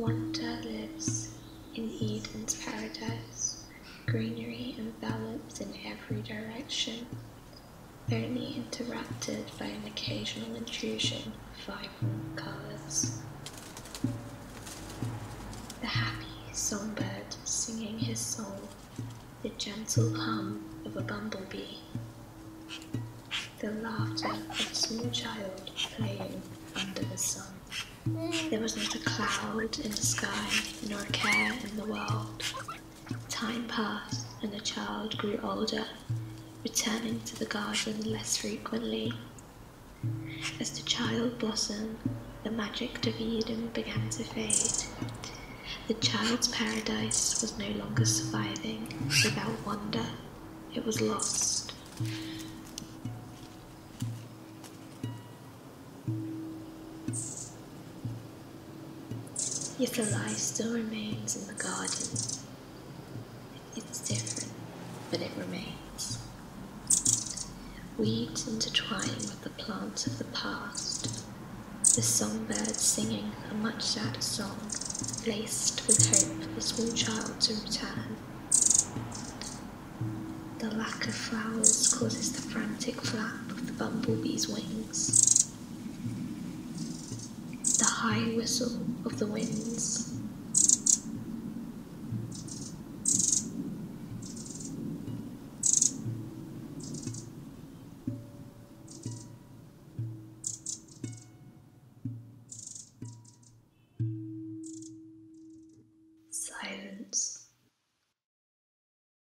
Wanda lives in Eden's paradise, greenery envelops in every direction, only interrupted by an occasional intrusion of vibrant colours. The happy songbird singing his song, the gentle hum of a bumblebee, the laughter of a small child playing under the sun. There was not a cloud in the sky, nor care in the world. Time passed, and the child grew older, returning to the garden less frequently. As the child blossomed, the magic of Eden began to fade. The child's paradise was no longer surviving without wonder, it was lost. Yet the lie still remains in the garden. It's different, but it remains. Weeds intertwine with the plants of the past. The songbird singing a much sadder song, laced with hope for the small child to return. The lack of flowers causes the frantic flap of the bumblebee's wings high whistle of the winds.